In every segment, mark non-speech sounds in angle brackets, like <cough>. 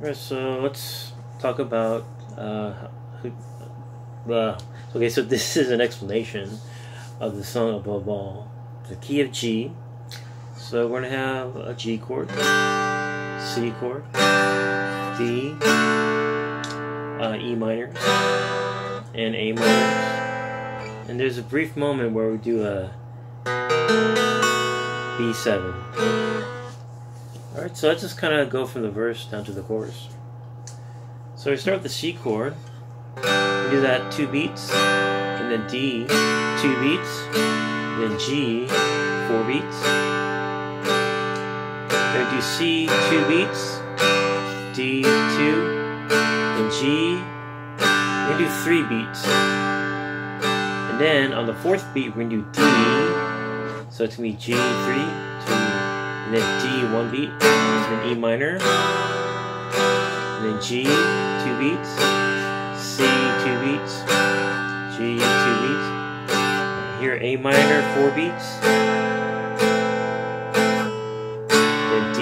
Alright, so let's talk about uh, uh, okay, so <laughs> this is an explanation of the song above all. The key of G. So we're gonna have a G chord, C chord, D, uh, E minor, and A minor. And there's a brief moment where we do a B7. Alright, so let's just kind of go from the verse down to the chorus. So we start with the C chord. We do that two beats, and then D, two beats, then G, four beats. Then we do C, two beats, D, two, then G, we do three beats. And then on the fourth beat, we're going to do D, so it's going to be G, three, and then D one beat, and then E minor, and then G two beats, C two beats, G two beats, here A minor four beats, then D,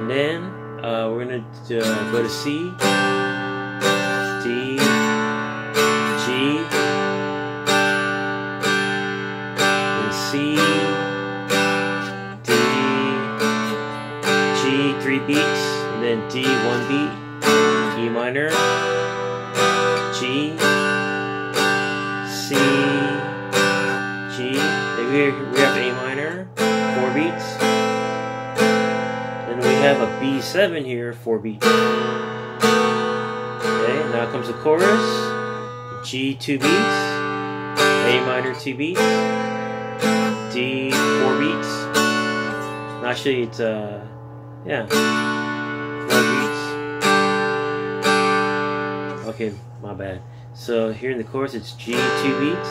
and then uh, we're gonna uh, go to C, D, G, and C. three beats, and then D one beat, E minor, G, C, G, then we, we have A minor, four beats, then we have a B7 here, four beats. Okay, now comes the chorus, G two beats, A minor two beats, D four beats. Actually, it's uh yeah. Four beats. Okay, my bad. So here in the chorus it's G two beats,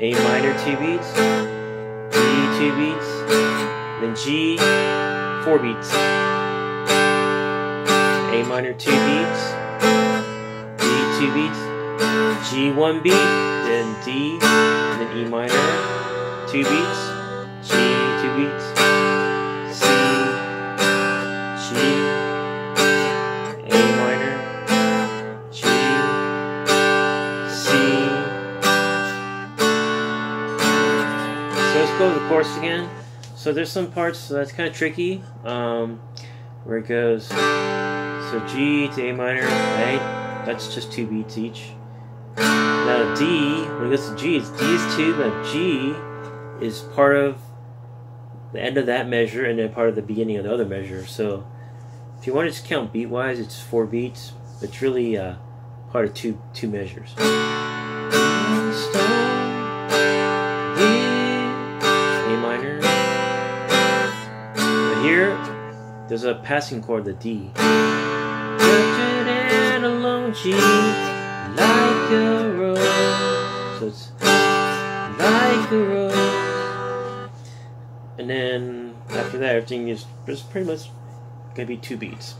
A minor two beats, D two beats, then G four beats, A minor two beats, D two beats, G one beat, then D, and then E minor two beats, go to the chorus again. So there's some parts that's kind of tricky, um, where it goes, so G to A minor, right? That's just two beats each. Now D, when it goes to G, it's D is two, but G is part of the end of that measure and then part of the beginning of the other measure. So if you want to just count beat-wise, it's four beats. It's really uh, part of two two measures. There's a passing chord, the D. Like a rose. So it's like a rose. And then after that, everything is just pretty much gonna be two beats.